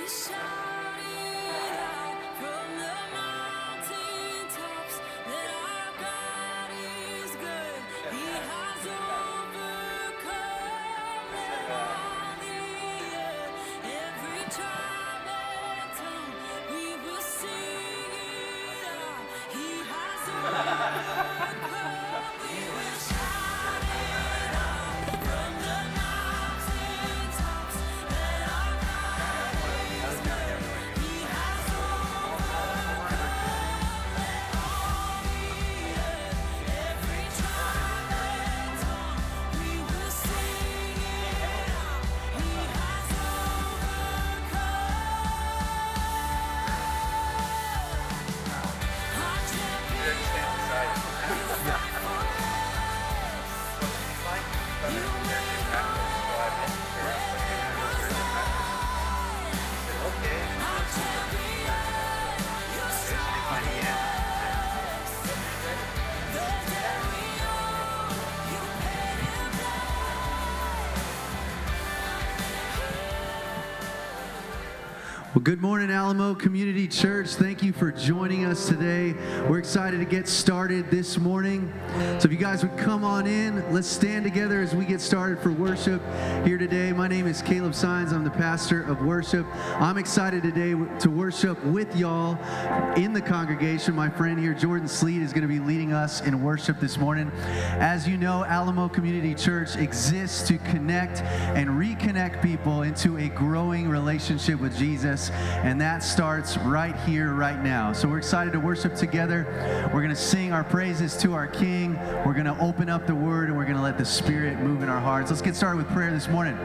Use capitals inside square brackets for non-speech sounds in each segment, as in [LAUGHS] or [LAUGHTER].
we shine. Well, good morning, Alamo Community Church. Thank you for joining us today. We're excited to get started this morning. So, if you guys would come on in, let's stand together as we get started for worship here today. My name is Caleb Sines. I'm the pastor of worship. I'm excited today to worship with y'all in the congregation. My friend here, Jordan Sleet, is going to be leading us in worship this morning. As you know, Alamo Community Church exists to connect and reconnect people into a growing relationship with Jesus and that starts right here, right now. So we're excited to worship together. We're going to sing our praises to our King. We're going to open up the Word, and we're going to let the Spirit move in our hearts. Let's get started with prayer this morning.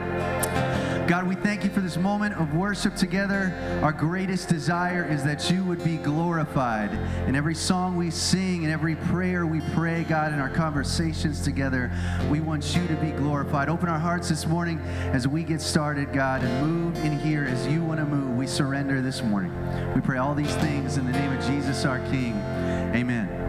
God, we thank you for this moment of worship together. Our greatest desire is that you would be glorified. In every song we sing, in every prayer we pray, God, in our conversations together, we want you to be glorified. Open our hearts this morning as we get started, God, and move in here as you want to move. We surrender this morning. We pray all these things in the name of Jesus, our King. Amen.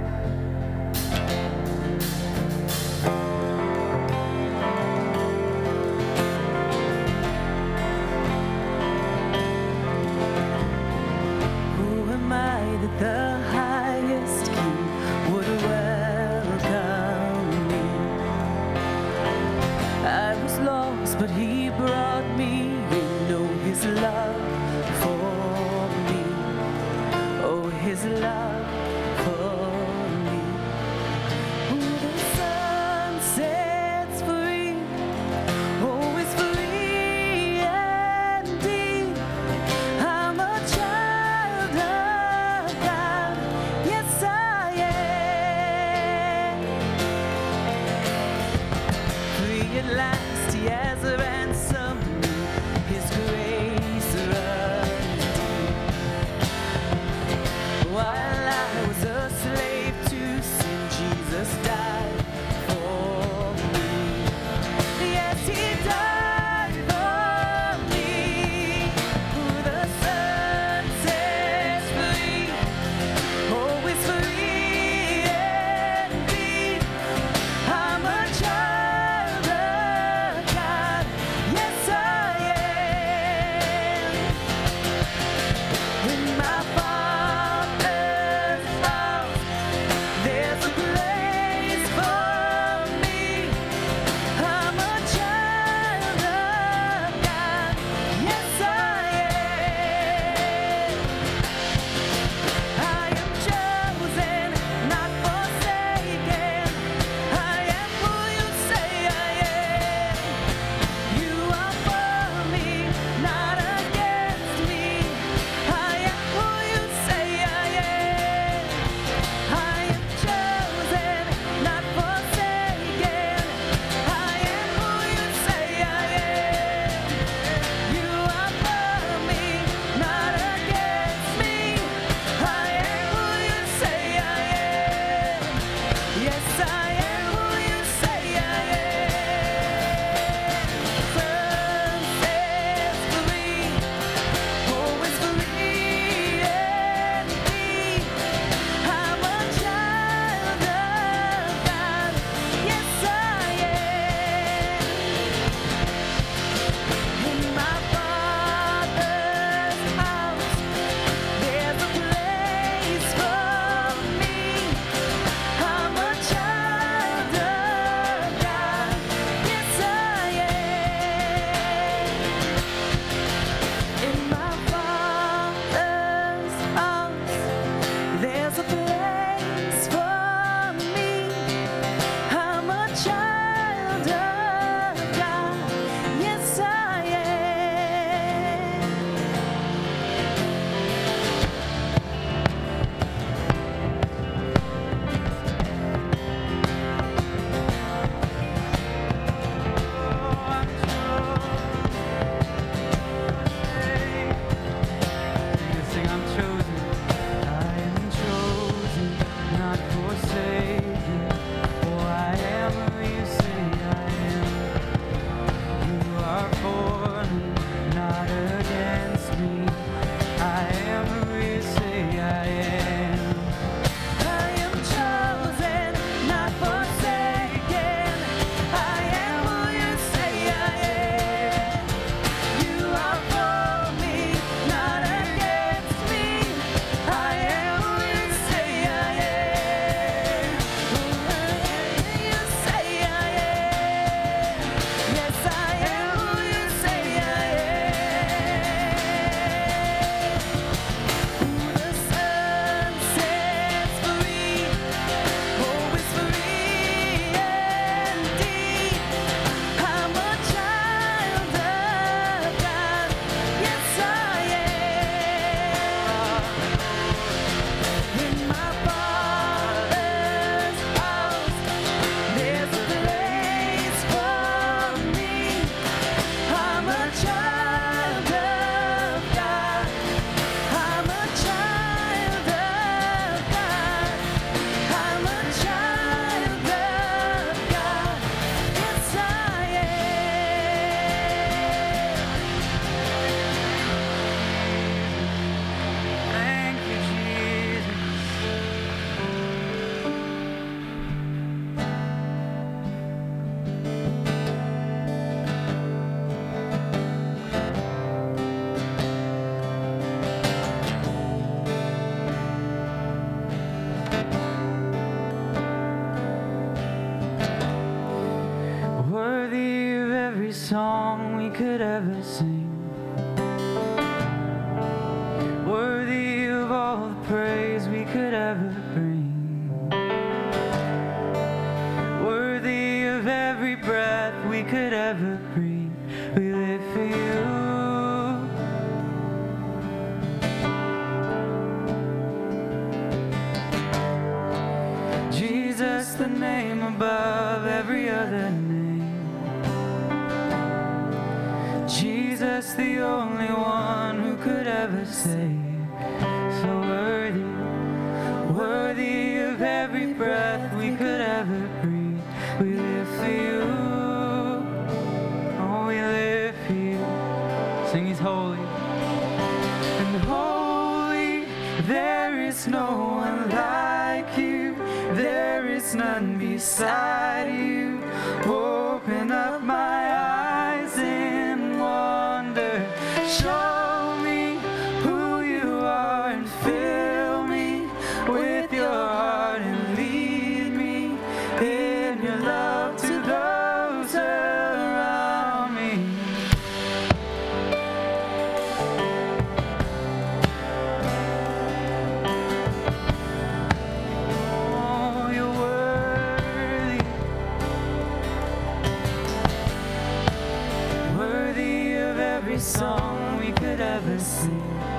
every song we could ever sing.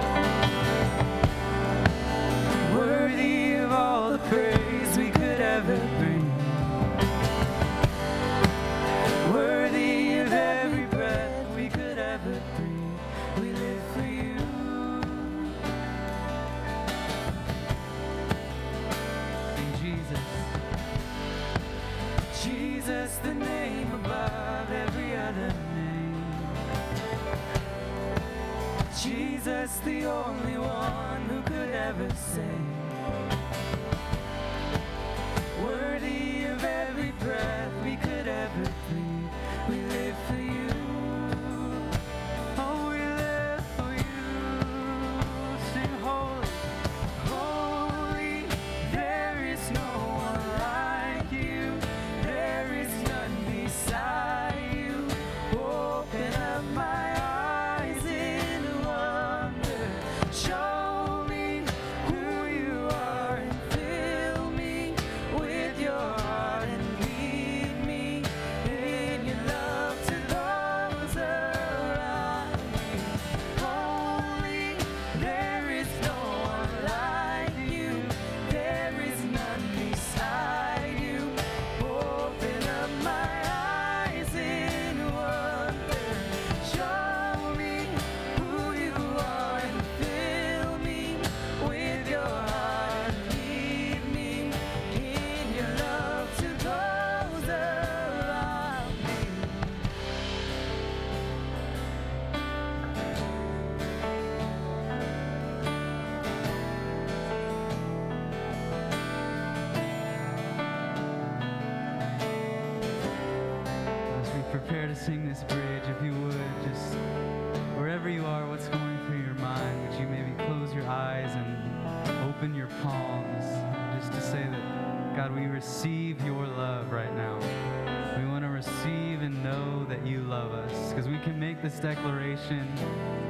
declaration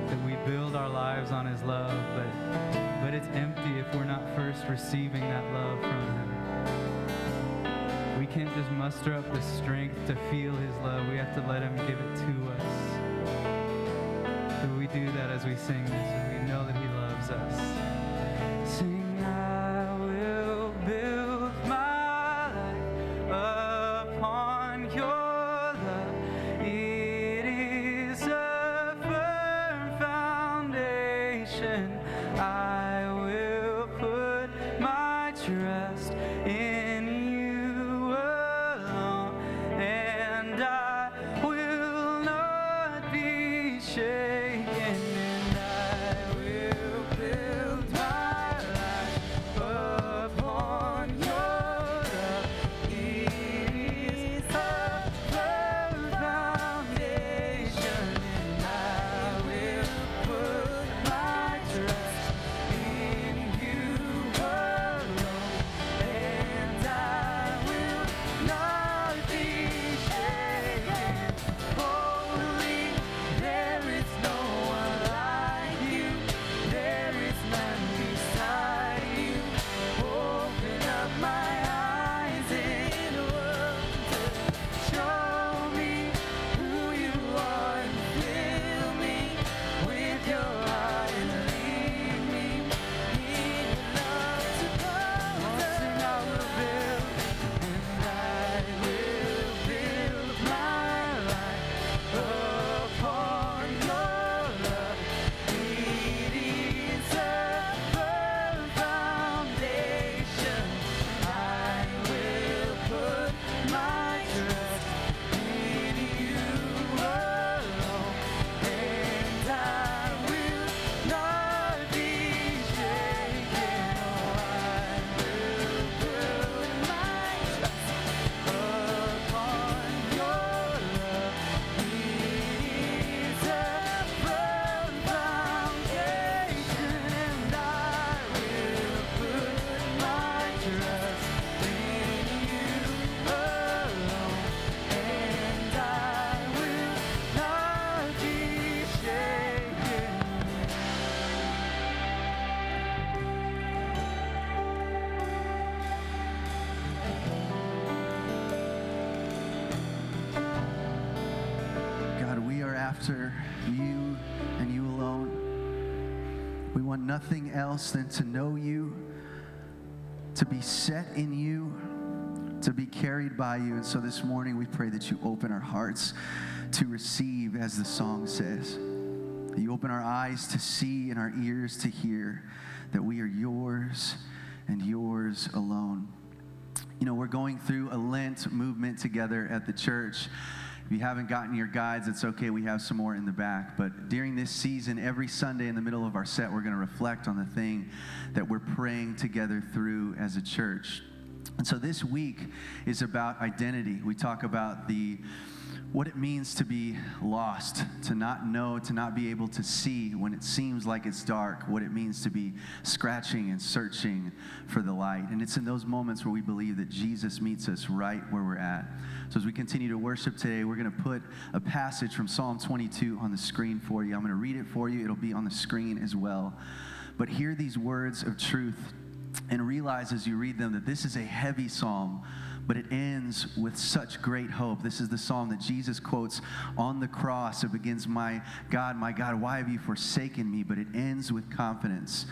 that we build our lives on his love, but, but it's empty if we're not first receiving that love from him. We can't just muster up the strength to feel his love. We have to let him give it to us. So we do that as we sing this, and we know that he loves us. After you and you alone. We want nothing else than to know you, to be set in you, to be carried by you. And so this morning we pray that you open our hearts to receive, as the song says. That you open our eyes to see and our ears to hear that we are yours and yours alone. You know, we're going through a Lent movement together at the church. If you haven't gotten your guides, it's okay. We have some more in the back. But during this season, every Sunday in the middle of our set, we're going to reflect on the thing that we're praying together through as a church. And so this week is about identity. We talk about the what it means to be lost, to not know, to not be able to see when it seems like it's dark, what it means to be scratching and searching for the light. And it's in those moments where we believe that Jesus meets us right where we're at. So as we continue to worship today, we're going to put a passage from Psalm 22 on the screen for you. I'm going to read it for you, it'll be on the screen as well. But hear these words of truth and realize as you read them that this is a heavy psalm but it ends with such great hope. This is the psalm that Jesus quotes on the cross. It begins, My God, my God, why have you forsaken me? But it ends with confidence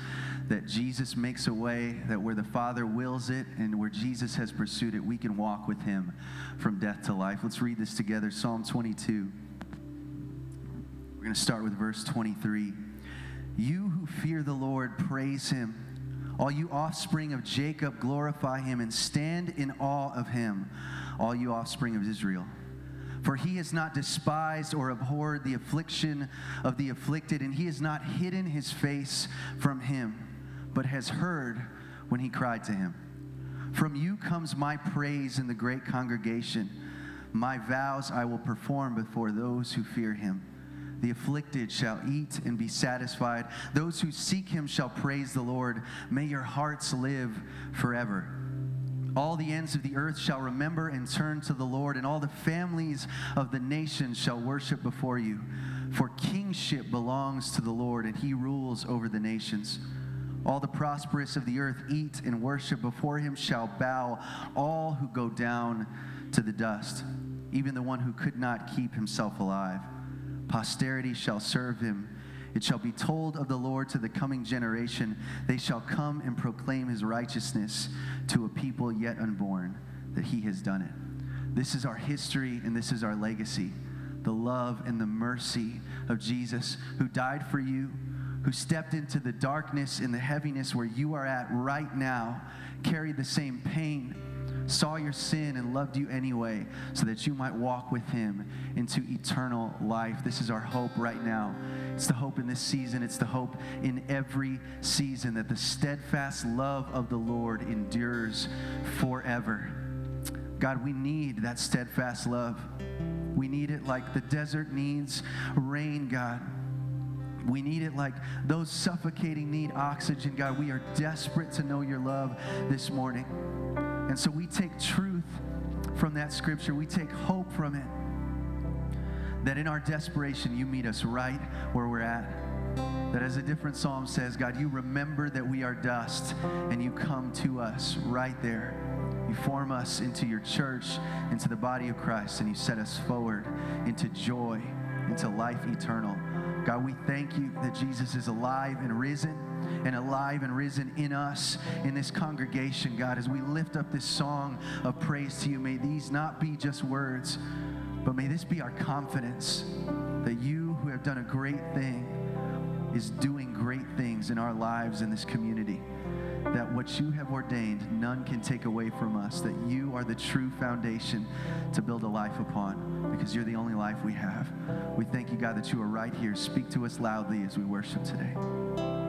that Jesus makes a way that where the Father wills it and where Jesus has pursued it, we can walk with him from death to life. Let's read this together Psalm 22. We're going to start with verse 23. You who fear the Lord, praise him. All you offspring of Jacob, glorify him and stand in awe of him, all you offspring of Israel. For he has not despised or abhorred the affliction of the afflicted, and he has not hidden his face from him, but has heard when he cried to him. From you comes my praise in the great congregation. My vows I will perform before those who fear him. The afflicted shall eat and be satisfied. Those who seek him shall praise the Lord. May your hearts live forever. All the ends of the earth shall remember and turn to the Lord, and all the families of the nations shall worship before you. For kingship belongs to the Lord, and he rules over the nations. All the prosperous of the earth eat and worship before him shall bow, all who go down to the dust, even the one who could not keep himself alive. Posterity shall serve him. It shall be told of the Lord to the coming generation. They shall come and proclaim his righteousness to a people yet unborn, that he has done it. This is our history and this is our legacy. The love and the mercy of Jesus, who died for you, who stepped into the darkness and the heaviness where you are at right now, carried the same pain saw your sin and loved you anyway so that you might walk with him into eternal life. This is our hope right now. It's the hope in this season, it's the hope in every season that the steadfast love of the Lord endures forever. God, we need that steadfast love. We need it like the desert needs rain, God. We need it like those suffocating need oxygen, God. We are desperate to know your love this morning. And so we take truth from that scripture, we take hope from it. That in our desperation, you meet us right where we're at. That as a different psalm says, God, you remember that we are dust and you come to us right there. You form us into your church, into the body of Christ, and you set us forward into joy, into life eternal. God, we thank you that Jesus is alive and risen and alive and risen in us, in this congregation, God, as we lift up this song of praise to you. May these not be just words, but may this be our confidence that you, who have done a great thing, is doing great things in our lives in this community. That what you have ordained, none can take away from us. That you are the true foundation to build a life upon because you're the only life we have. We thank you, God, that you are right here. Speak to us loudly as we worship today.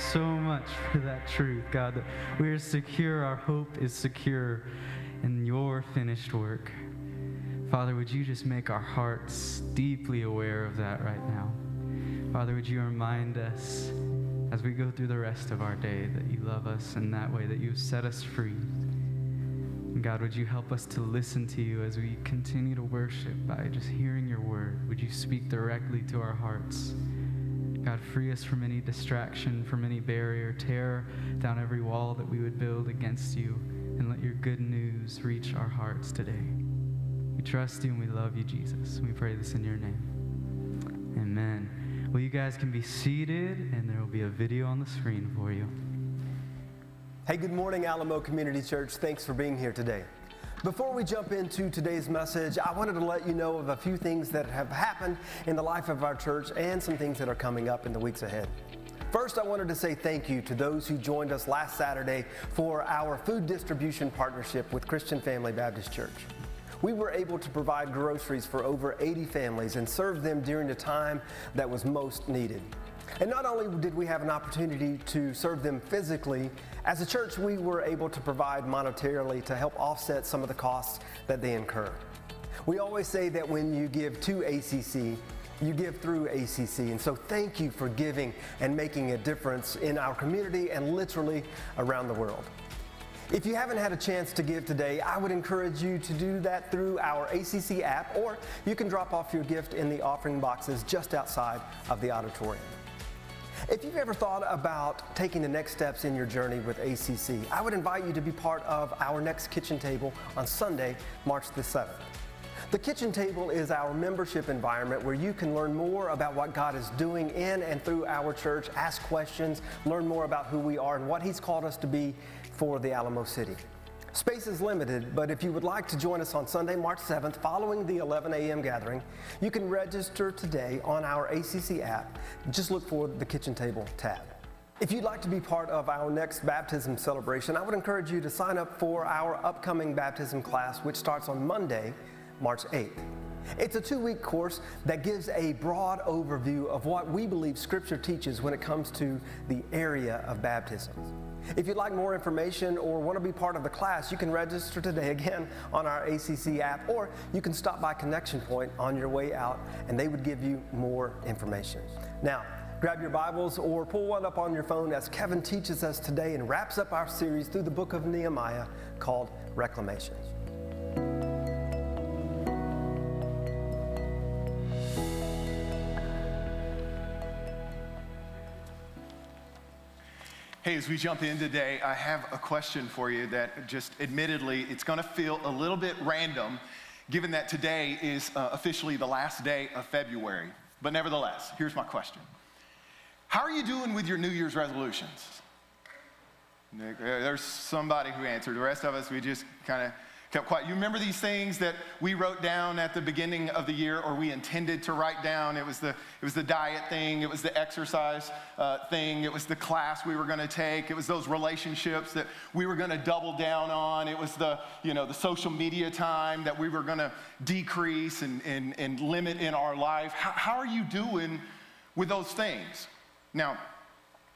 So much for that truth, God, that we are secure, our hope is secure in your finished work. Father, would you just make our hearts deeply aware of that right now? Father, would you remind us as we go through the rest of our day that you love us in that way, that you've set us free. And God, would you help us to listen to you as we continue to worship by just hearing your word? Would you speak directly to our hearts? God, free us from any distraction, from any barrier. Tear down every wall that we would build against you, and let your good news reach our hearts today. We trust you and we love you, Jesus. We pray this in your name. Amen. Well, you guys can be seated, and there will be a video on the screen for you. Hey, good morning, Alamo Community Church. Thanks for being here today. Before we jump into today's message, I wanted to let you know of a few things that have happened in the life of our church and some things that are coming up in the weeks ahead. First, I wanted to say thank you to those who joined us last Saturday for our food distribution partnership with Christian Family Baptist Church. We were able to provide groceries for over 80 families and serve them during the time that was most needed. And not only did we have an opportunity to serve them physically, as a church, we were able to provide monetarily to help offset some of the costs that they incur. We always say that when you give to ACC, you give through ACC. And so thank you for giving and making a difference in our community and literally around the world. If you haven't had a chance to give today, I would encourage you to do that through our ACC app, or you can drop off your gift in the offering boxes just outside of the auditorium. If you've ever thought about taking the next steps in your journey with ACC, I would invite you to be part of our next kitchen table on Sunday, March the 7th. The kitchen table is our membership environment where you can learn more about what God is doing in and through our church, ask questions, learn more about who we are and what He's called us to be for the Alamo City. Space is limited, but if you would like to join us on Sunday, March 7th, following the 11 a.m. gathering, you can register today on our ACC app. Just look for the Kitchen Table tab. If you'd like to be part of our next baptism celebration, I would encourage you to sign up for our upcoming baptism class, which starts on Monday, March 8th. It's a two week course that gives a broad overview of what we believe Scripture teaches when it comes to the area of baptisms. If you'd like more information or want to be part of the class, you can register today again on our ACC app, or you can stop by Connection Point on your way out and they would give you more information. Now, grab your Bibles or pull one up on your phone as Kevin teaches us today and wraps up our series through the book of Nehemiah called Reclamations. Hey, as we jump in today, I have a question for you that just admittedly, it's going to feel a little bit random given that today is uh, officially the last day of February. But nevertheless, here's my question How are you doing with your New Year's resolutions? There's somebody who answered. The rest of us, we just kind of kept quiet. You remember these things that we wrote down at the beginning of the year, or we intended to write down? It was the, it was the diet thing, it was the exercise uh, thing, it was the class we were going to take, it was those relationships that we were going to double down on, it was the, you know, the social media time that we were going to decrease and, and, and limit in our life. How, how are you doing with those things? Now,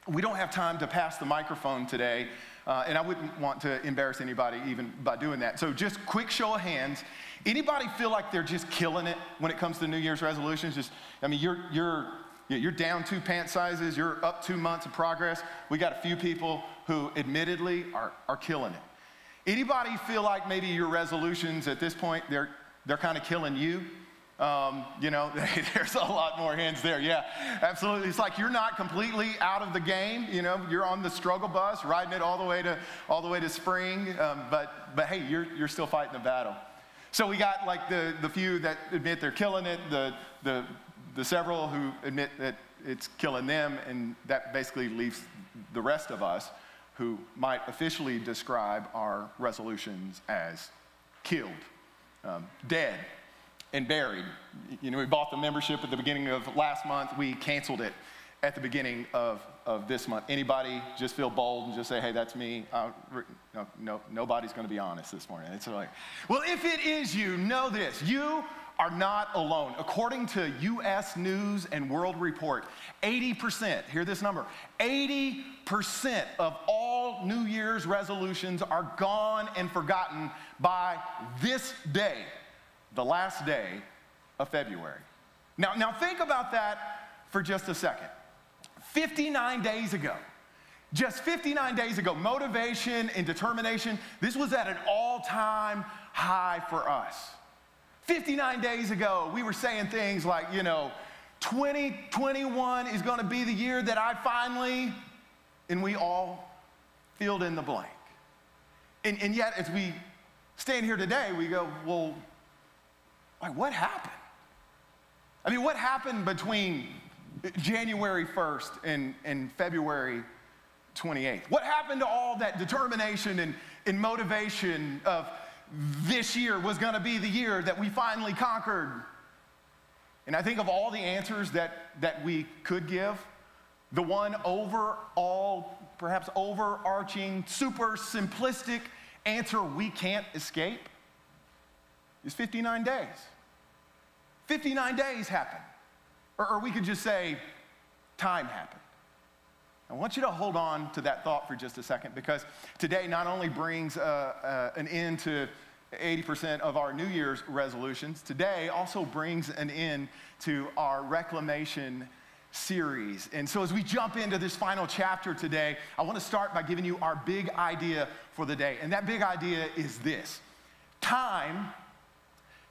we don't have time to pass the microphone today. Uh, and I wouldn't want to embarrass anybody even by doing that. So, just quick show of hands. Anybody feel like they're just killing it when it comes to New Year's resolutions? Just, I mean, you're you're you're down two pant sizes. You're up two months of progress. We got a few people who, admittedly, are are killing it. Anybody feel like maybe your resolutions at this point they're they're kind of killing you? Um, you know, [LAUGHS] there's a lot more hands there. Yeah, absolutely. It's like you're not completely out of the game. You know, you're on the struggle bus, riding it all the way to all the way to spring. Um, but but hey, you're you're still fighting the battle. So we got like the the few that admit they're killing it, the the the several who admit that it's killing them, and that basically leaves the rest of us who might officially describe our resolutions as killed, um, dead and buried. You know, we bought the membership at the beginning of last month. We canceled it at the beginning of, of this month. Anybody just feel bold and just say, hey, that's me? Uh, no, no, nobody's going to be honest this morning. It's like, well, if it is you, know this. You are not alone. According to US News and World Report, 80%, hear this number, 80% of all New Year's resolutions are gone and forgotten by this day the last day of February. Now, now think about that for just a second. 59 days ago, just 59 days ago, motivation and determination, this was at an all time high for us. 59 days ago, we were saying things like, you know, 2021 is going to be the year that I finally, and we all filled in the blank. And, and yet, as we stand here today, we go, well, like, what happened? I mean, what happened between January 1st and, and February 28th? What happened to all that determination and, and motivation of this year was going to be the year that we finally conquered? And I think of all the answers that, that we could give, the one overall, perhaps overarching, super simplistic answer we can't escape is 59 days. 59 days happened. Or, or we could just say, time happened. I want you to hold on to that thought for just a second because today not only brings uh, uh, an end to 80% of our New Year's resolutions, today also brings an end to our reclamation series. And so, as we jump into this final chapter today, I want to start by giving you our big idea for the day. And that big idea is this time,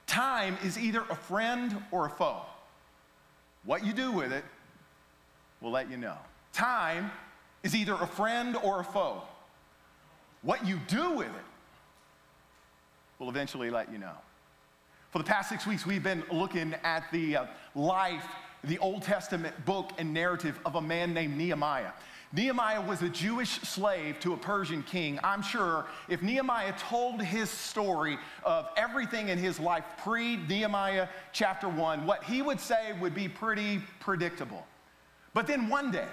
time is either a friend or a foe. What you do with it will let you know. Time is either a friend or a foe. What you do with it will eventually let you know. For the past six weeks, we've been looking at the uh, life, the Old Testament book and narrative of a man named Nehemiah. Nehemiah was a Jewish slave to a Persian king. I'm sure if Nehemiah told his story of everything in his life pre Nehemiah chapter 1, what he would say would be pretty predictable. But then one day,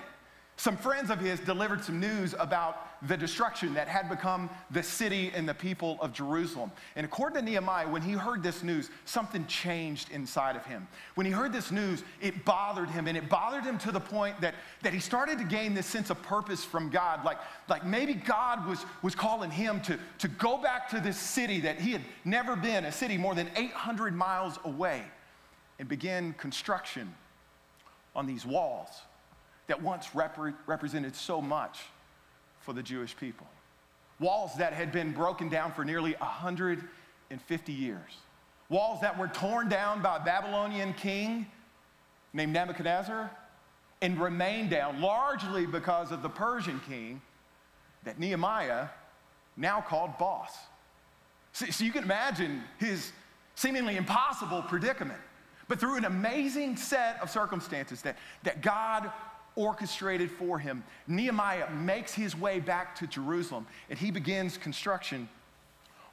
some friends of his delivered some news about the destruction that had become the city and the people of Jerusalem. And according to Nehemiah, when he heard this news, something changed inside of him. When he heard this news, it bothered him, and it bothered him to the point that, that he started to gain this sense of purpose from God. Like, like maybe God was, was calling him to, to go back to this city that he had never been, a city more than 800 miles away, and begin construction on these walls that once repre- represented so much for the Jewish people. Walls that had been broken down for nearly 150 years. Walls that were torn down by a Babylonian king named Nebuchadnezzar and remained down largely because of the Persian king that Nehemiah now called boss. So, so you can imagine his seemingly impossible predicament. But through an amazing set of circumstances that, that God orchestrated for him. Nehemiah makes his way back to Jerusalem and he begins construction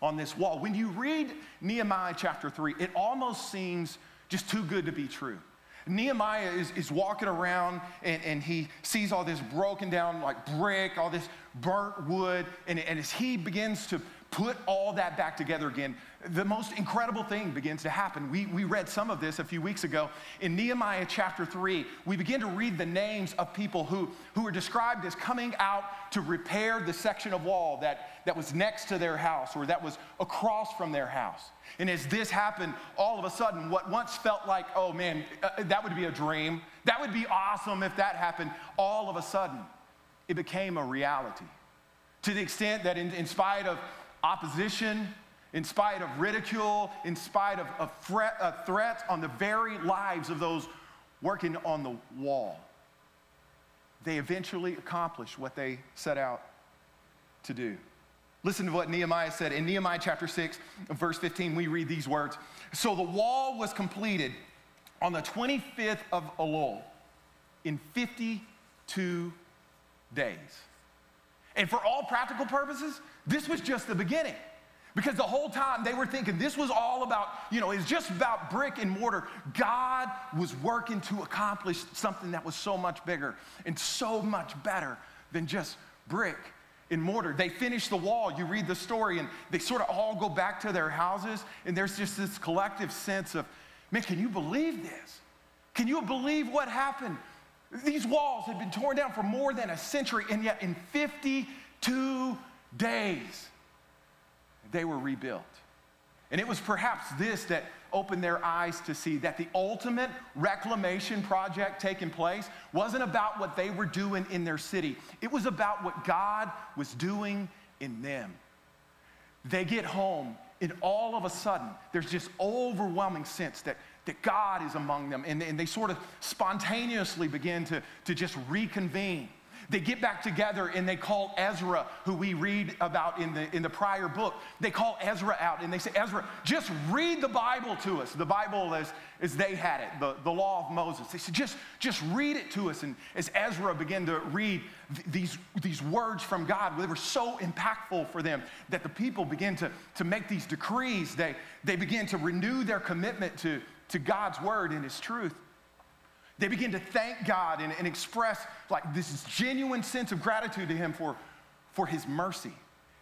on this wall. When you read Nehemiah chapter 3, it almost seems just too good to be true. Nehemiah is, is walking around and, and he sees all this broken down like brick, all this burnt wood, and, and as he begins to put all that back together again, the most incredible thing begins to happen. We, we read some of this a few weeks ago. In Nehemiah chapter 3, we begin to read the names of people who, who are described as coming out to repair the section of wall that, that was next to their house or that was across from their house. And as this happened, all of a sudden, what once felt like, oh man, uh, that would be a dream, that would be awesome if that happened, all of a sudden, it became a reality. To the extent that, in, in spite of opposition, in spite of ridicule, in spite of, of threat, threats on the very lives of those working on the wall. They eventually accomplished what they set out to do. Listen to what Nehemiah said. In Nehemiah chapter 6, verse 15, we read these words So the wall was completed on the 25th of Elul in 52 days. And for all practical purposes, this was just the beginning. Because the whole time they were thinking this was all about, you know, it's just about brick and mortar. God was working to accomplish something that was so much bigger and so much better than just brick and mortar. They finish the wall. You read the story, and they sort of all go back to their houses, and there's just this collective sense of, man, can you believe this? Can you believe what happened? These walls had been torn down for more than a century, and yet in 52 days, they were rebuilt. And it was perhaps this that opened their eyes to see that the ultimate reclamation project taking place wasn't about what they were doing in their city, it was about what God was doing in them. They get home, and all of a sudden, there's this overwhelming sense that, that God is among them, and, and they sort of spontaneously begin to, to just reconvene They get back together and they call Ezra, who we read about in the, in the prior book, they call Ezra out and they say, Ezra, just read the Bible to us. The Bible as, as they had it, the, the law of Moses. They said, just, just read it to us. And as Ezra began to read th- these, these words from God, they were so impactful for them that the people began to, to make these decrees. They, they began to renew their commitment to, to God's word and his truth. They begin to thank God and, and express like this genuine sense of gratitude to Him for, for His mercy.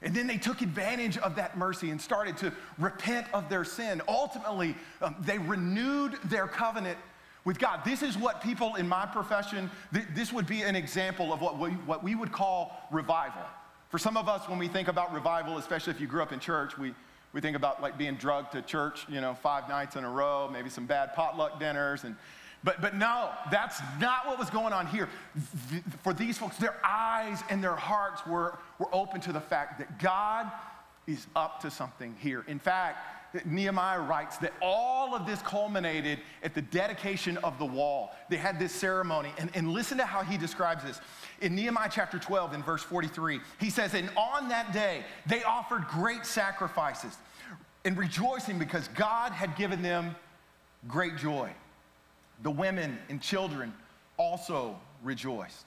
And then they took advantage of that mercy and started to repent of their sin. Ultimately, um, they renewed their covenant with God. This is what people in my profession, th- this would be an example of what we, what we would call revival. For some of us, when we think about revival, especially if you grew up in church, we, we think about like being drugged to church, you know, five nights in a row, maybe some bad potluck dinners, and but, but no, that's not what was going on here. For these folks, their eyes and their hearts were, were open to the fact that God is up to something here. In fact, Nehemiah writes that all of this culminated at the dedication of the wall. They had this ceremony, and, and listen to how he describes this. In Nehemiah chapter 12, in verse 43, he says, And on that day, they offered great sacrifices and rejoicing because God had given them great joy. The women and children also rejoiced.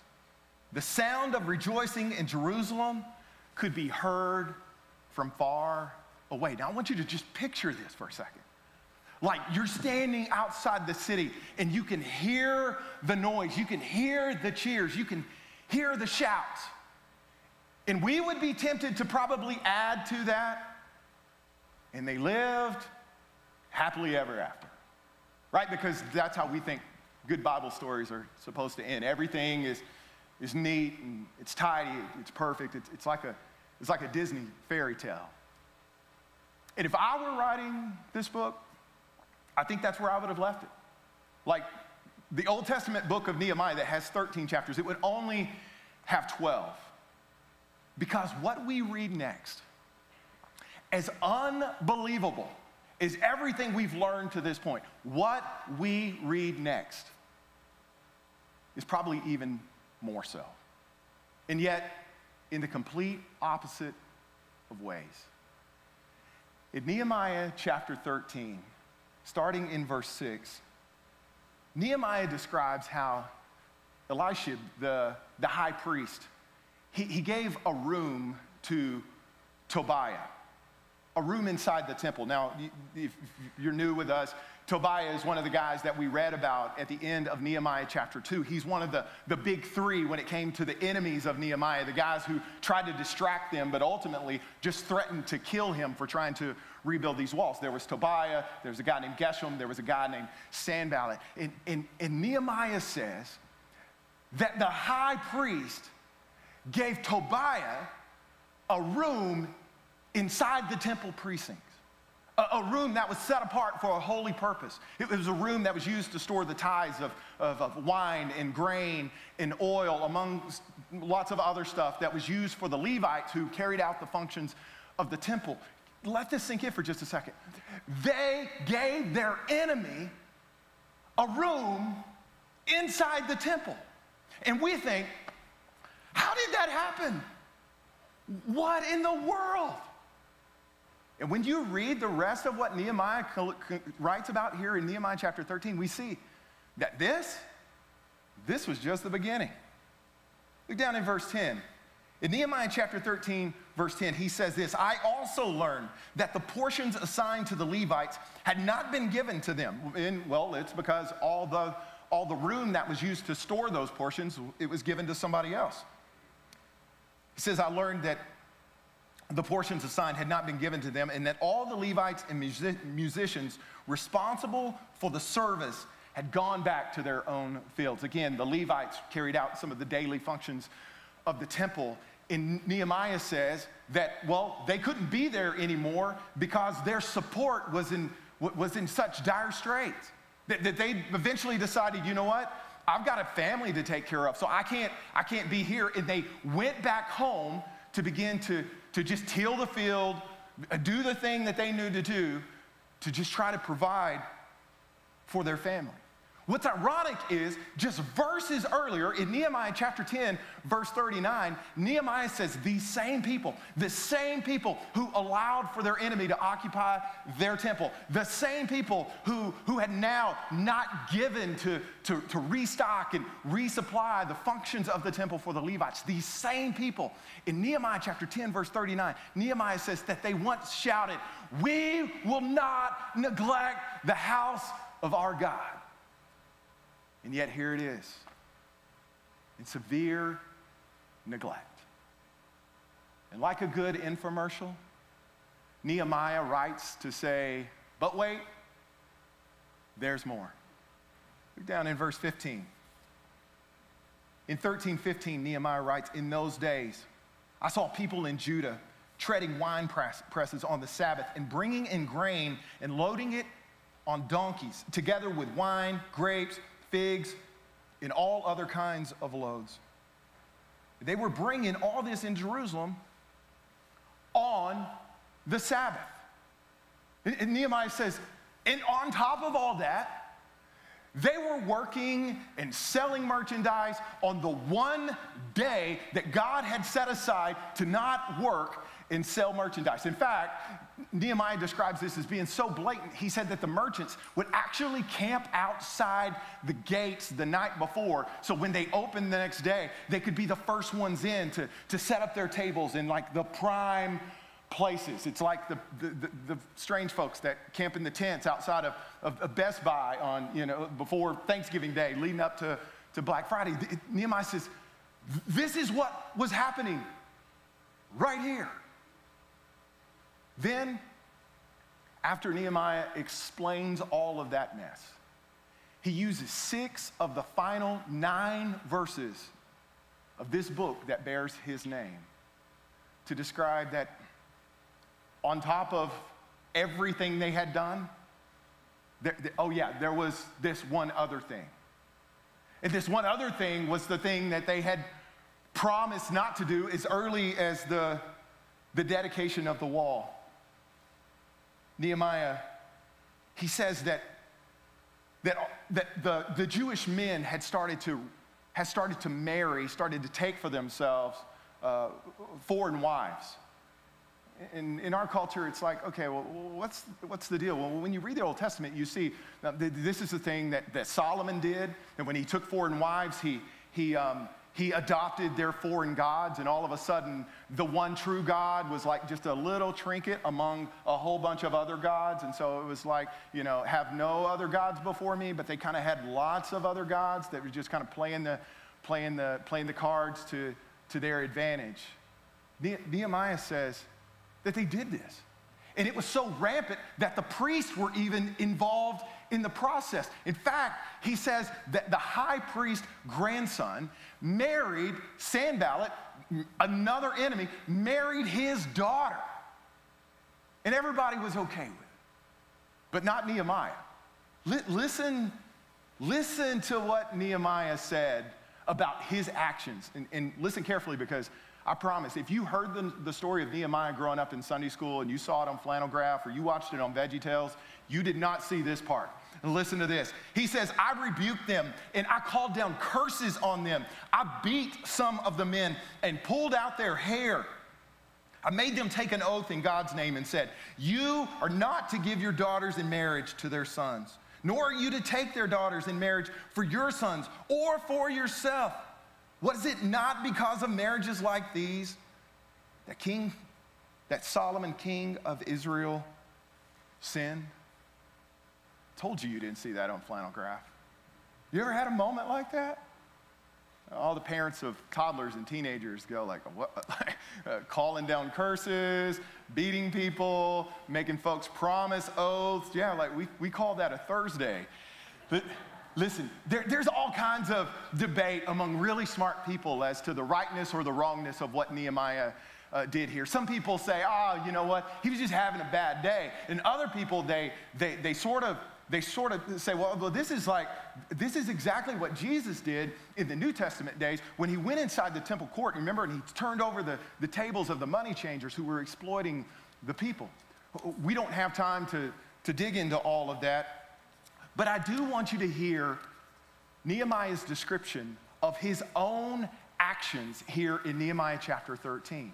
The sound of rejoicing in Jerusalem could be heard from far away. Now, I want you to just picture this for a second. Like you're standing outside the city and you can hear the noise, you can hear the cheers, you can hear the shouts. And we would be tempted to probably add to that. And they lived happily ever after right? Because that's how we think good Bible stories are supposed to end. Everything is, is neat and it's tidy, it's perfect. It's, it's, like a, it's like a Disney fairy tale. And if I were writing this book, I think that's where I would have left it. Like the Old Testament book of Nehemiah that has 13 chapters, it would only have 12. Because what we read next, as unbelievable is everything we've learned to this point. What we read next is probably even more so. And yet, in the complete opposite of ways. In Nehemiah chapter 13, starting in verse 6, Nehemiah describes how Elisha, the, the high priest, he, he gave a room to Tobiah a room inside the temple. Now, if you're new with us, Tobiah is one of the guys that we read about at the end of Nehemiah chapter 2. He's one of the, the big three when it came to the enemies of Nehemiah, the guys who tried to distract them, but ultimately just threatened to kill him for trying to rebuild these walls. There was Tobiah, there was a guy named Geshem, there was a guy named Sanballat. And, and, and Nehemiah says that the high priest gave Tobiah a room inside the temple precincts. A, a, room that was set apart for a holy purpose. It was a room that was used to store the tithes of, of, of wine and grain and oil, among lots of other stuff that was used for the Levites who carried out the functions of the temple. Let this sink in for just a second. They gave their enemy a room inside the temple. And we think, how did that happen? What in the world? And when you read the rest of what Nehemiah writes about here in Nehemiah chapter 13, we see that this, this was just the beginning. Look down in verse 10. In Nehemiah chapter 13, verse 10, he says this I also learned that the portions assigned to the Levites had not been given to them. And, well, it's because all the, all the room that was used to store those portions, it was given to somebody else. He says, I learned that the portions assigned had not been given to them, and that all the Levites and music- musicians responsible for the service had gone back to their own fields. Again, the Levites carried out some of the daily functions of the temple. And Nehemiah says that, well, they couldn't be there anymore because their support was in, was in such dire straits that, that they eventually decided, you know what? I've got a family to take care of, so I can't, I can't be here. And they went back home to begin to to just till the field, do the thing that they knew to do, to just try to provide for their family. What's ironic is just verses earlier in Nehemiah chapter 10, verse 39, Nehemiah says these same people, the same people who allowed for their enemy to occupy their temple, the same people who, who had now not given to, to, to restock and resupply the functions of the temple for the Levites, these same people in Nehemiah chapter 10, verse 39, Nehemiah says that they once shouted, We will not neglect the house of our God. And yet here it is in severe neglect. And like a good infomercial, Nehemiah writes to say, but wait, there's more. Look down in verse 15. In 1315, Nehemiah writes, In those days, I saw people in Judah treading wine press, presses on the Sabbath and bringing in grain and loading it on donkeys, together with wine, grapes, figs, and all other kinds of loads. They were bringing all this in Jerusalem on the Sabbath. And Nehemiah says, and on top of all that, they were working and selling merchandise on the one day that God had set aside to not work and sell merchandise. In fact, Nehemiah describes this as being so blatant. He said that the merchants would actually camp outside the gates the night before. So when they opened the next day, they could be the first ones in to, to set up their tables in like the prime places. It's like the, the, the, the strange folks that camp in the tents outside of, of, of, Best Buy on, you know, before Thanksgiving Day, leading up to, to Black Friday. Nehemiah says, this is what was happening right here. Then, after Nehemiah explains all of that mess, he uses six of the final nine verses of this book that bears his name to describe that on top of everything they had done, there, oh, yeah, there was this one other thing. And this one other thing was the thing that they had promised not to do as early as the, the dedication of the wall. Nehemiah, he says that, that, that the, the Jewish men had started to, had started to marry, started to take for themselves uh, foreign wives. In, in our culture, it's like, okay, well, what's, what's the deal? Well, when you read the Old Testament, you see this is the thing that, that Solomon did. And when he took foreign wives, he, he, um, he adopted their foreign gods, and all of a sudden, the one true God was like just a little trinket among a whole bunch of other gods. And so it was like, you know, have no other gods before me, but they kind of had lots of other gods that were just kind of playing the, playing the, playing the cards to, to their advantage. Nehemiah says that they did this. And it was so rampant that the priests were even involved in the process. In fact, he says that the high priest grandson married Sanballat, another enemy, married his daughter. And everybody was okay with it, but not Nehemiah. listen, listen to what Nehemiah said about his actions. And, and listen carefully because I promise, if you heard the, the story of Nehemiah growing up in Sunday school and you saw it on flannel graph or you watched it on Veggie Tales, you did not see this part. And listen to this. He says, I rebuked them and I called down curses on them. I beat some of the men and pulled out their hair. I made them take an oath in God's name and said, You are not to give your daughters in marriage to their sons, nor are you to take their daughters in marriage for your sons or for yourself. Was it not because of marriages like these that King, that Solomon, king of Israel, sinned? Told you you didn't see that on flannel graph. You ever had a moment like that? All the parents of toddlers and teenagers go like, [LAUGHS] uh, calling down curses, beating people, making folks promise oaths. Yeah, like we, we call that a Thursday. But listen, there, there's all kinds of debate among really smart people as to the rightness or the wrongness of what Nehemiah uh, did here. Some people say, oh, you know what, he was just having a bad day. And other people, they, they, they sort of they sort of say, well, well, this is like, this is exactly what Jesus did in the New Testament days when he went inside the temple court, remember, and he turned over the, the tables of the money changers who were exploiting the people. We don't have time to, to dig into all of that, but I do want you to hear Nehemiah's description of his own actions here in Nehemiah chapter 13.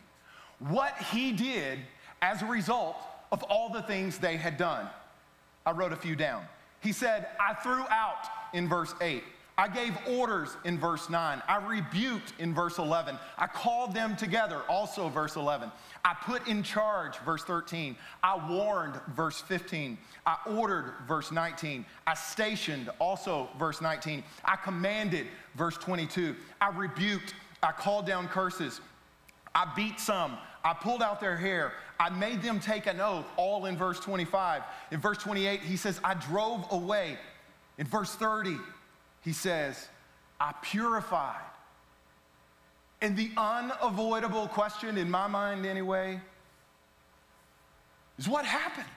What he did as a result of all the things they had done. I wrote a few down. He said, I threw out in verse 8. I gave orders in verse 9. I rebuked in verse 11. I called them together, also verse 11. I put in charge, verse 13. I warned, verse 15. I ordered, verse 19. I stationed, also verse 19. I commanded, verse 22. I rebuked. I called down curses. I beat some. I pulled out their hair. I made them take an oath, all in verse 25. In verse 28, he says, I drove away. In verse 30, he says, I purified. And the unavoidable question, in my mind anyway, is what happened?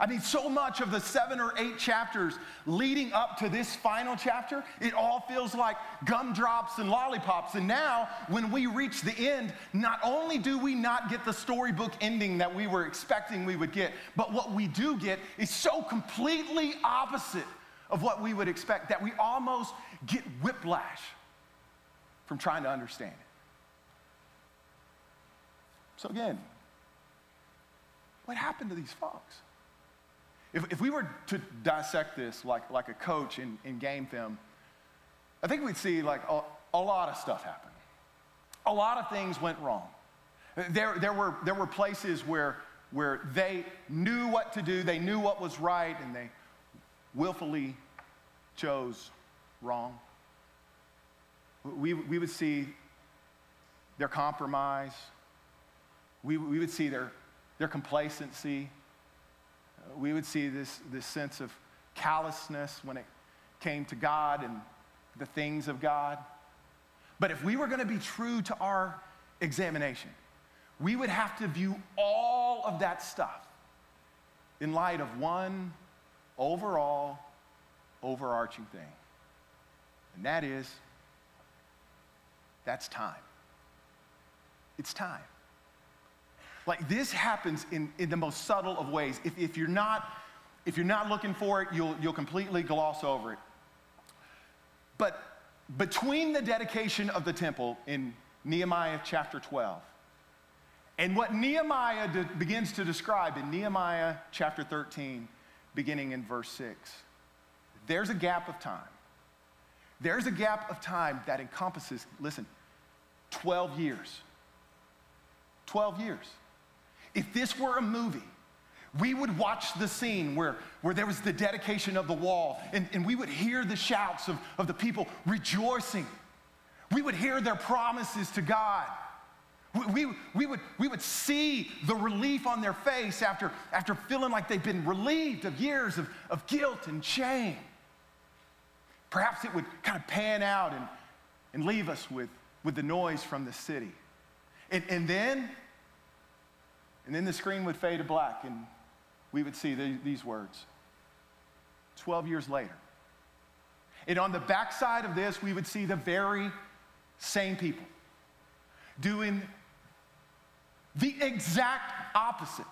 I mean, so much of the seven or eight chapters leading up to this final chapter, it all feels like gumdrops and lollipops. And now, when we reach the end, not only do we not get the storybook ending that we were expecting we would get, but what we do get is so completely opposite of what we would expect that we almost get whiplash from trying to understand it. So, again, what happened to these folks? If, if we were to dissect this like, like a coach in, in game film, I think we'd see like a, a lot of stuff happen. A lot of things went wrong. There, there, were, there were places where, where they knew what to do, they knew what was right, and they willfully chose wrong. We, we would see their compromise, we, we would see their, their complacency, we would see this, this sense of callousness when it came to God and the things of God. But if we were going to be true to our examination, we would have to view all of that stuff in light of one overall, overarching thing. And that is, that's time. It's time. Like this happens in, in the most subtle of ways. If, if, you're not, if you're not looking for it, you'll, you'll completely gloss over it. But between the dedication of the temple in Nehemiah chapter 12 and what Nehemiah de- begins to describe in Nehemiah chapter 13, beginning in verse 6, there's a gap of time. There's a gap of time that encompasses, listen, 12 years. 12 years. If this were a movie, we would watch the scene where, where there was the dedication of the wall, and, and we would hear the shouts of, of the people rejoicing. We would hear their promises to God. We, we, we, would, we would see the relief on their face after, after feeling like they've been relieved of years of, of guilt and shame. Perhaps it would kind of pan out and, and leave us with, with the noise from the city. And, and then and then the screen would fade to black, and we would see the, these words 12 years later. And on the backside of this, we would see the very same people doing the exact opposite,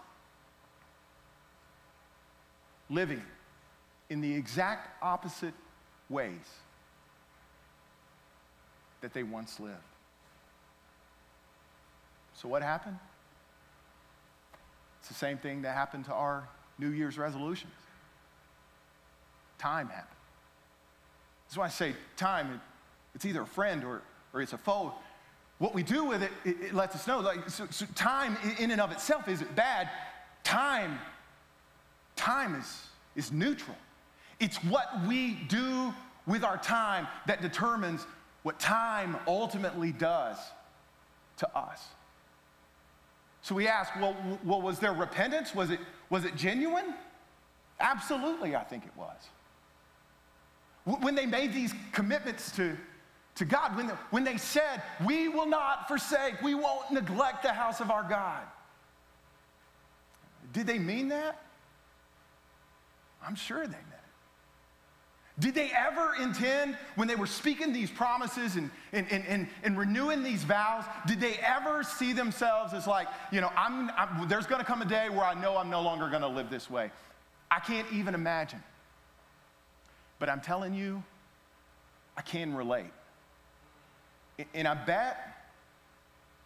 living in the exact opposite ways that they once lived. So, what happened? It's the same thing that happened to our New Year's resolutions. Time happened. That's why I say time, it's either a friend or, or it's a foe. What we do with it, it, it lets us know. Like, so, so time in and of itself isn't bad. Time, time is, is neutral. It's what we do with our time that determines what time ultimately does to us. So we ask, well, well, was there repentance? Was it, was it genuine? Absolutely, I think it was. When they made these commitments to, to God, when, the, when they said, We will not forsake, we won't neglect the house of our God, did they mean that? I'm sure they meant did they ever intend, when they were speaking these promises and, and, and, and, renewing these vows, did they ever see themselves as like, you know, I'm, I'm there's gonna come a day where I know I'm no longer gonna live this way? I can't even imagine. But I'm telling you, I can relate. And I bet,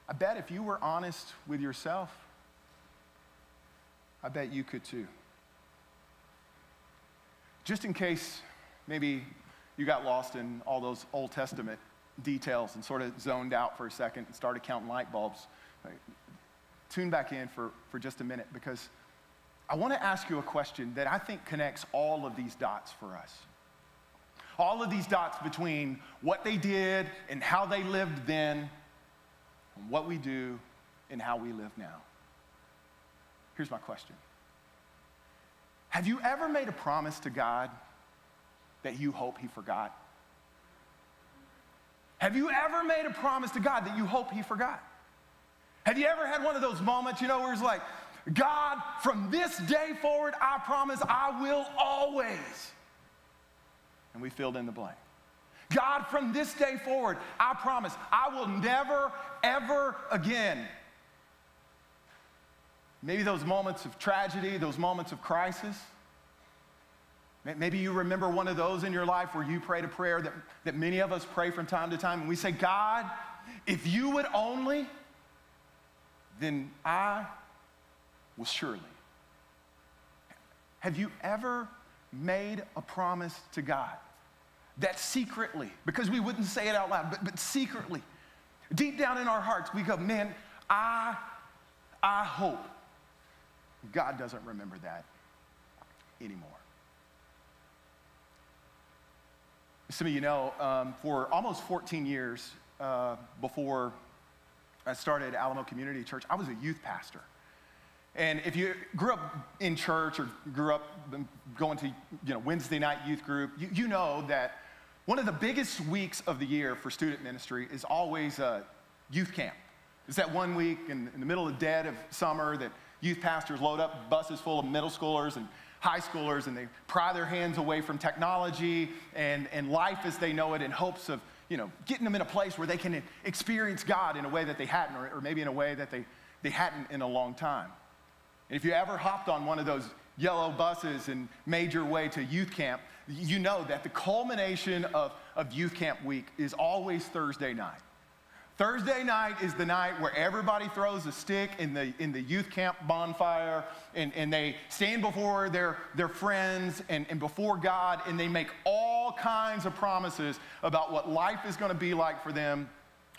I bet if you were honest with yourself, I bet you could too. Just in case maybe you got lost in all those Old Testament details and sort of zoned out for a second and started counting light bulbs, tune back in for, for just a minute because I want to ask you a question that I think connects all of these dots for us. All of these dots between what they did and how they lived then, and what we do and how we live now. Here's my question Have you ever made a promise to God that you hope He forgot? Have you ever made a promise to God that you hope He forgot? Have you ever had one of those moments, you know, where it's like, God, from this day forward, I promise I will always. And we filled in the blank. God, from this day forward, I promise I will never, ever again. Maybe those moments of tragedy, those moments of crisis. Maybe you remember one of those in your life where you prayed a prayer that, that many of us pray from time to time, and we say, God, if you would only, then I will surely. Have you ever made a promise to God that secretly, because we wouldn't say it out loud, but, but secretly, deep down in our hearts, we go, man, I, I hope God doesn't remember that anymore. Some of you know, um, for almost 14 years uh, before I started Alamo Community Church, I was a youth pastor. And if you grew up in church or grew up going to you know, Wednesday night youth group, you, you know that one of the biggest weeks of the year for student ministry is always a youth camp. It's that one week in, in the middle of dead of summer that youth pastors load up buses full of middle schoolers and high schoolers and they pry their hands away from technology and, and life as they know it in hopes of you know, getting them in a place where they can experience God in a way that they hadn't, or, or maybe in a way that they, they hadn't in a long time. And if you ever hopped on one of those yellow buses and made your way to youth camp, you know that the culmination of, of youth camp week is always Thursday night. Thursday night is the night where everybody throws a stick in the, in the youth camp bonfire and, and they stand before their, their friends and, and before God and they make all kinds of promises about what life is going to be like for them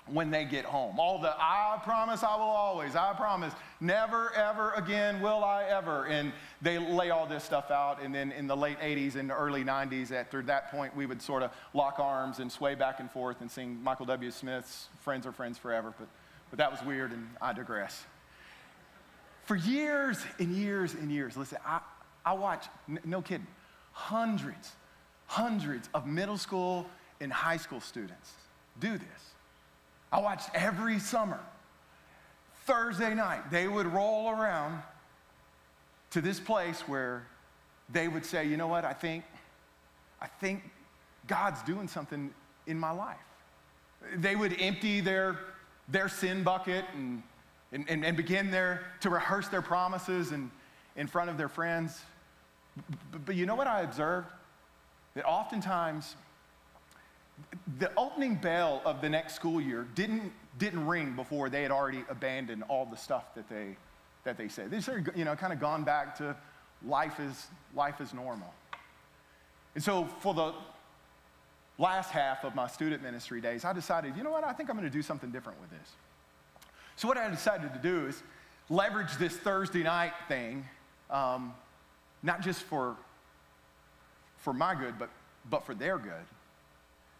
when they get home. All the I promise I will always, I promise, never ever again will I ever. And they lay all this stuff out. And then in the late 80s and early 90s, after that point, we would sort of lock arms and sway back and forth and sing Michael W. Smith's Friends Are Friends Forever. But, but that was weird, and I digress. For years and years and years, listen, I, I watch, no kidding, hundreds, hundreds of middle school and high school students do this I watched every summer. Thursday night, they would roll around to this place where they would say, you know what, I think, I think God's doing something in my life. They would empty their, their sin bucket and, and, and, and begin their, to rehearse their promises and, in front of their friends. But, but you know what I observed? That oftentimes the opening bell of the next school year didn't, didn't ring before they had already abandoned all the stuff that they, that they said. They sort of, you know, kind of gone back to life is, life is normal. And so for the last half of my student ministry days, I decided, you know what, I think I'm going to do something different with this. So what I decided to do is leverage this Thursday night thing, um, not just for, for my good, but, but for their good.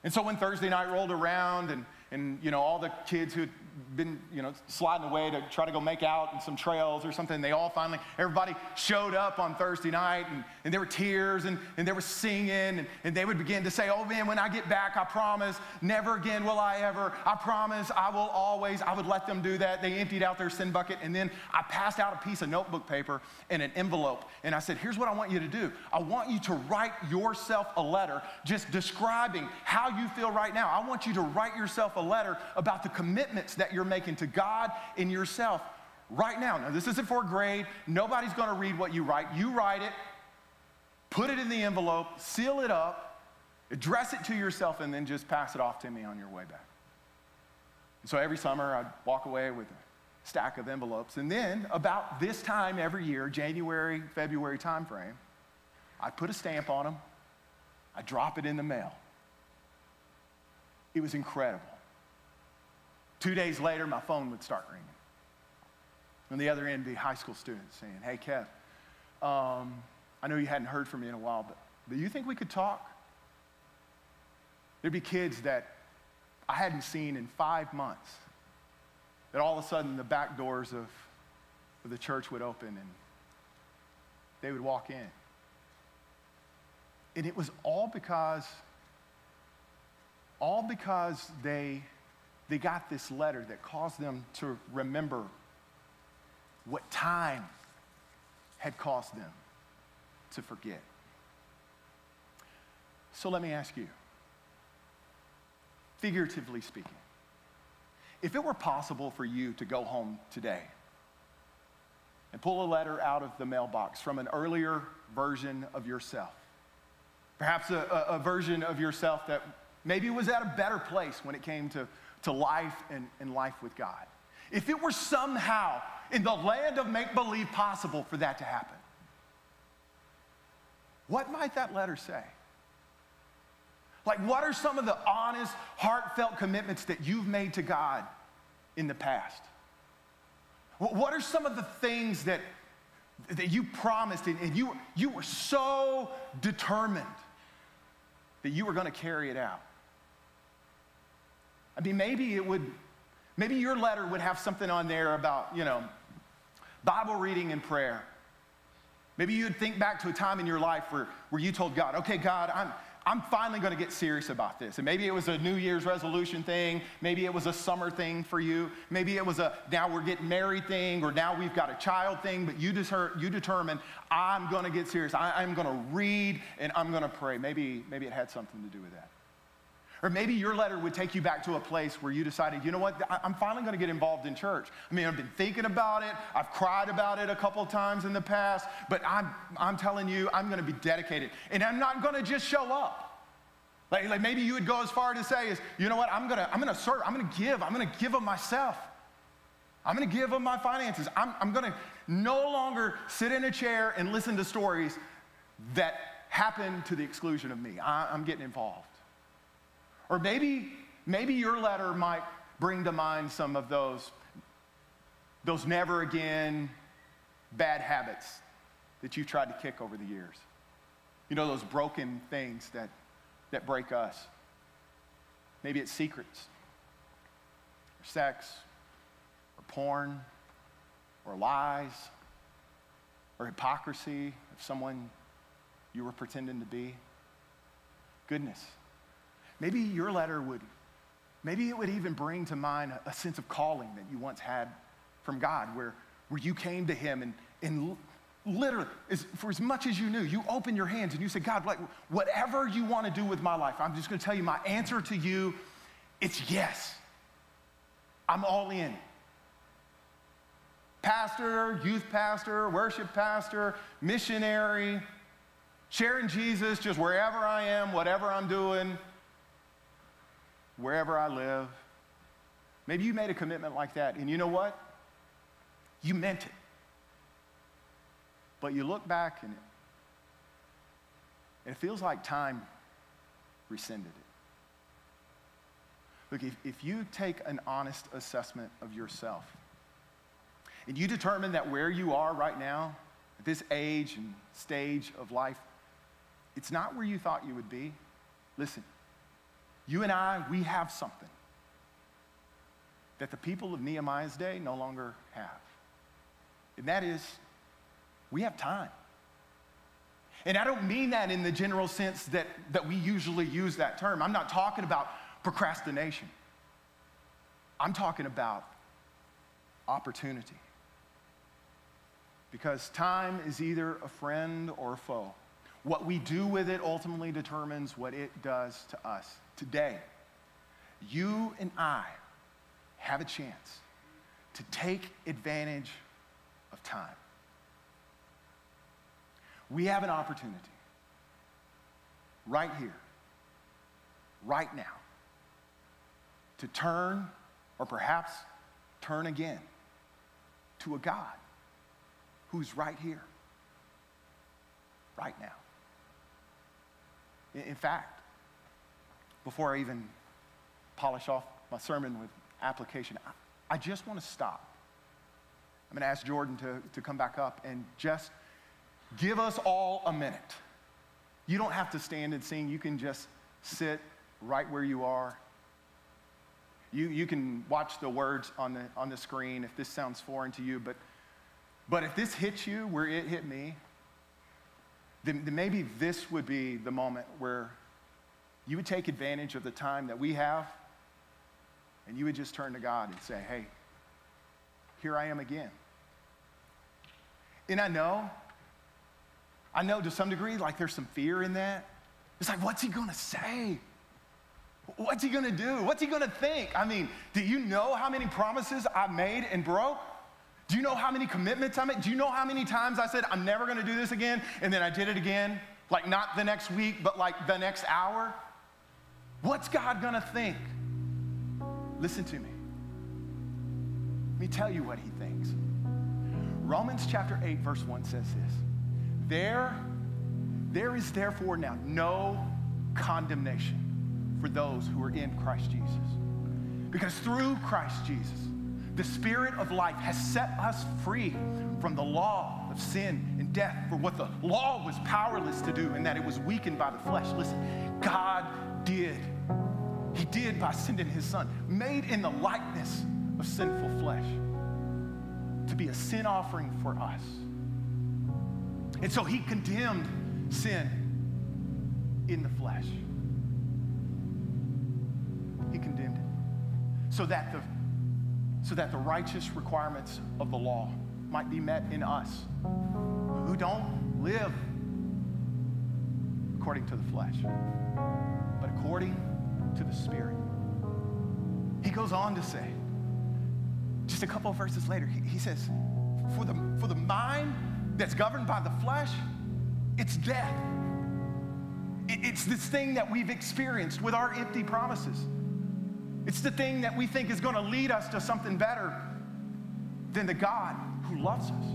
And so when Thursday night rolled around and, and you know, all the kids who'd been, you know, sliding away to try to go make out in some trails or something, they all finally, everybody showed up on Thursday night and, and there were tears and, and they were singing and, and they would begin to say, oh man, when I get back, I promise, never again will I ever, I promise, I will always, I would let them do that. They emptied out their sin bucket and then I passed out a piece of notebook paper and an envelope and I said, here's what I want you to do. I want you to write yourself a letter just describing how you feel right now. I want you to write yourself a letter about the commitments that you're making to God and yourself right now. Now, this isn't for grade. Nobody's going to read what you write. You write it, put it in the envelope, seal it up, Address it to yourself and then just pass it off to me on your way back. And so every summer I'd walk away with a stack of envelopes. And then about this time every year, January, February timeframe, I'd put a stamp on them, I'd drop it in the mail. It was incredible. Two days later, my phone would start ringing. On the other end, be high school students saying, Hey, Kev, um, I know you hadn't heard from me in a while, but do you think we could talk? There'd be kids that I hadn't seen in five months, that all of a sudden the back doors of, of the church would open and they would walk in. And it was all because, all because they, they got this letter that caused them to remember what time had caused them to forget. So let me ask you, figuratively speaking, if it were possible for you to go home today and pull a letter out of the mailbox from an earlier version of yourself, perhaps a, a, a version of yourself that maybe was at a better place when it came to, to life and, and life with God, if it were somehow in the land of make believe possible for that to happen, what might that letter say? Like, what are some of the honest, heartfelt commitments that you've made to God in the past? What are some of the things that, that you promised and, and you, you were so determined that you were going to carry it out? I mean, maybe it would, maybe your letter would have something on there about, you know, Bible reading and prayer. Maybe you'd think back to a time in your life where, where you told God, okay, God, I'm, I'm finally going to get serious about this. And maybe it was a New Year's resolution thing. Maybe it was a summer thing for you. Maybe it was a now we're getting married thing or now we've got a child thing. But you, deter, you determine, I'm going to get serious. I, I'm going to read and I'm going to pray. Maybe, maybe it had something to do with that. Or maybe your letter would take you back to a place where you decided, you know what, I'm finally going to get involved in church. I mean, I've been thinking about it, I've cried about it a couple times in the past, but I'm, I'm telling you, I'm going to be dedicated. And I'm not going to just show up. Like, like maybe you would go as far to say is, you know what, I'm going to I'm going to serve, I'm going to give, I'm going to give of myself. I'm going to give of my finances. I'm, I'm going to no longer sit in a chair and listen to stories that happen to the exclusion of me. I, I'm getting involved. Or maybe, maybe your letter might bring to mind some of those, those never again bad habits that you've tried to kick over the years. You know, those broken things that, that break us. Maybe it's secrets, or sex, or porn, or lies, or hypocrisy of someone you were pretending to be. Goodness. Maybe your letter would, maybe it would even bring to mind a, a sense of calling that you once had from God, where, where you came to Him and, and literally, as, for as much as you knew, you opened your hands and you said, God, like, whatever you want to do with my life, I'm just going to tell you my answer to you, it's yes. I'm all in. Pastor, youth pastor, worship pastor, missionary, sharing Jesus just wherever I am, whatever I'm doing wherever I live. Maybe you made a commitment like that, and you know what? You meant it. But you look back and it, it feels like time rescinded it. Look, if, if you take an honest assessment of yourself and you determine that where you are right now, at this age and stage of life, it's not where you thought you would be, listen, you and I, we have something that the people of Nehemiah's day no longer have. And that is, we have time. And I don't mean that in the general sense that, that we usually use that term. I'm not talking about procrastination. I'm talking about opportunity. Because time is either a friend or a foe. What we do with it ultimately determines what it does to us. Today, you and I have a chance to take advantage of time. We have an opportunity right here, right now to turn or perhaps turn again to a God who's right here, right now. In fact, before I even polish off my sermon with application, I just want to stop. I'm going to ask Jordan to, to come back up and just give us all a minute. You don't have to stand and sing, you can just sit right where you are. You, you can watch the words on the, on the screen if this sounds foreign to you, but, but if this hits you where it hit me, then, then maybe this would be the moment where you would take advantage of the time that we have and you would just turn to God and say, hey, here I am again. And I know, I know to some degree, like there's some fear in that. It's like, what's he gonna say? What's he gonna do? What's he gonna think? I mean, do you know how many promises I made and broke? Do you know how many commitments I made? Do you know how many times I said, I'm never gonna do this again? And then I did it again? Like not the next week, but like the next hour? What's God gonna think? Listen to me. Let me tell you what he thinks. Romans chapter 8, verse 1 says this There, there is therefore now no condemnation for those who are in Christ Jesus. Because through Christ Jesus, the Spirit of life has set us free from the law of sin and death for what the law was powerless to do and that it was weakened by the flesh. Listen, God did. He did by sending his son, made in the likeness of sinful flesh, to be a sin offering for us. And so he condemned sin in the flesh. He condemned it. So that the so that the righteous requirements of the law might be met in us who don't live according to the flesh, according to the Spirit. He goes on to say, just a couple verses later, he, he says, for the, for the mind that's governed by the flesh, it's death. It, it's this thing that we've experienced with our empty promises. It's the thing that we think is going to lead us to something better than the God who loves us.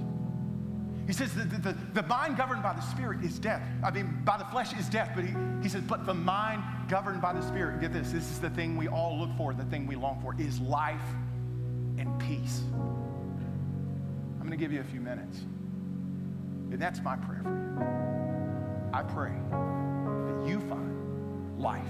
He says the, the, the mind governed by the Spirit is death. I mean, by the flesh is death, but he, he says, but the mind governed by the Spirit, get this, this is the thing we all look for, the thing we long for, is life and peace. I'm going to give you a few minutes. And that's my prayer for you. I pray that you find life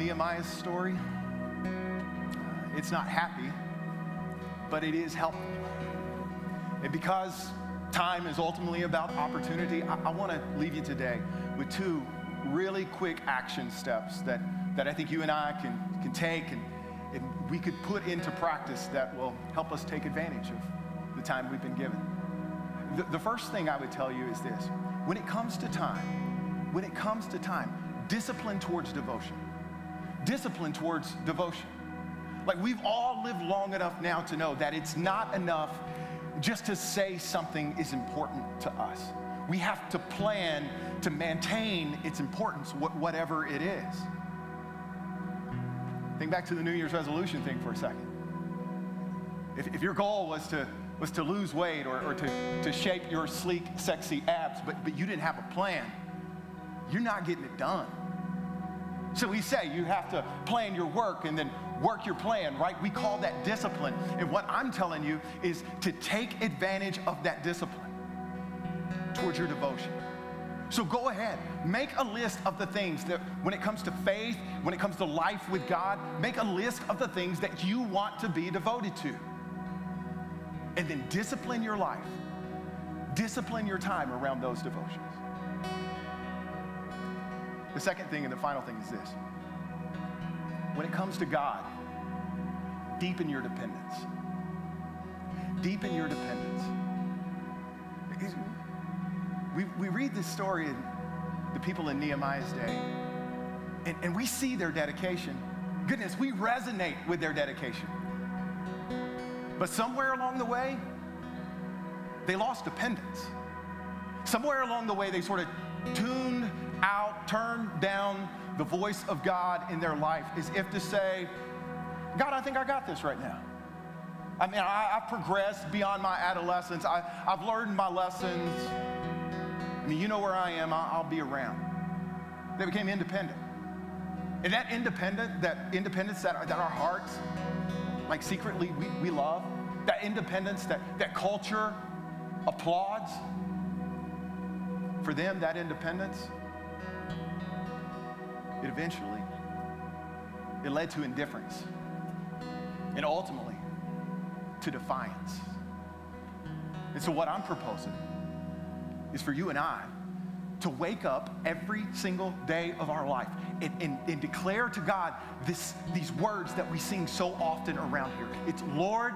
Nehemiah's story, it's not happy, but it is helpful. And because time is ultimately about opportunity, I, I want to leave you today with two really quick action steps that, that I think you and I can, can take and, and we could put into practice that will help us take advantage of the time we've been given. The, the first thing I would tell you is this when it comes to time, when it comes to time, discipline towards devotion. Discipline towards devotion. Like we've all lived long enough now to know that it's not enough just to say something is important to us. We have to plan to maintain its importance, whatever it is. Think back to the New Year's resolution thing for a second. If, if your goal was to, was to lose weight or, or to, to shape your sleek, sexy abs, but, but you didn't have a plan, you're not getting it done. So we say you have to plan your work and then work your plan, right? We call that discipline. And what I'm telling you is to take advantage of that discipline towards your devotion. So go ahead, make a list of the things that when it comes to faith, when it comes to life with God, make a list of the things that you want to be devoted to. And then discipline your life, discipline your time around those devotions. The second thing and the final thing is this when it comes to God, deepen your dependence. Deepen your dependence. We, we read this story in the people in Nehemiah's day, and, and we see their dedication. Goodness, we resonate with their dedication. But somewhere along the way, they lost dependence. Somewhere along the way, they sort of tuned out, turned down the voice of God in their life as if to say, God, I think I got this right now. I mean, I, have progressed beyond my adolescence. I, have learned my lessons. I mean, you know where I am, I'll, I'll be around. They became independent. And that independent, that independence that, that our hearts, like secretly we, we love, that independence that, that culture applauds, for them, that independence, it eventually, it led to indifference. And ultimately, to defiance. And so, what I'm proposing is for you and I to wake up every single day of our life and, and, and, declare to God this, these words that we sing so often around here. It's, Lord,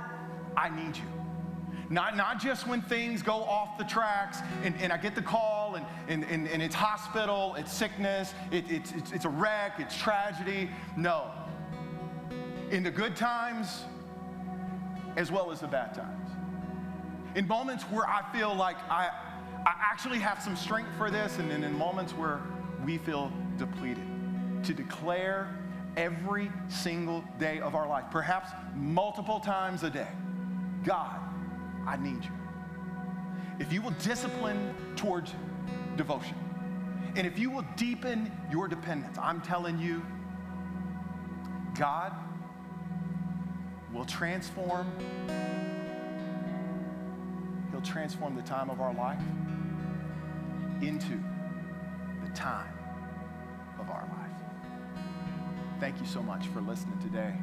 I need you. Not, not just when things go off the tracks and, and I get the call and, and, and, and it's hospital, it's sickness, it, it's, it's, it's a wreck, it's tragedy. No. In the good times as well as the bad times. In moments where I feel like I, I actually have some strength for this, and then in moments where we feel depleted, to declare every single day of our life, perhaps multiple times a day, God, I need you. If you will discipline towards devotion, and if you will deepen your dependence, I'm telling you, God will transform, He'll transform the time of our life into the time of our life. Thank you so much for listening today.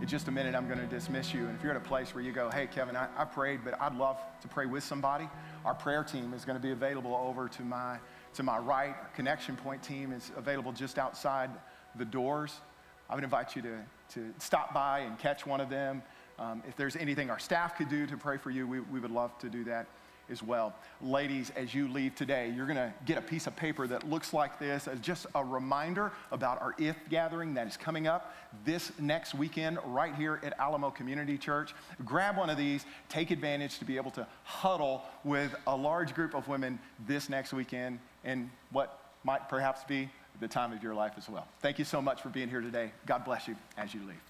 In just a minute, I'm going to dismiss you. And if you're at a place where you go, hey, Kevin, I, I prayed, but I'd love to pray with somebody, our prayer team is going to be available over to my, to my right. Our connection point team is available just outside the doors. I would invite you to, to stop by and catch one of them. Um, if there's anything our staff could do to pray for you, we, we would love to do that as well. Ladies, as you leave today, you're going to get a piece of paper that looks like this as just a reminder about our IF gathering that is coming up this next weekend right here at Alamo Community Church. Grab one of these, take advantage to be able to huddle with a large group of women this next weekend and what might perhaps be the time of your life as well. Thank you so much for being here today. God bless you as you leave.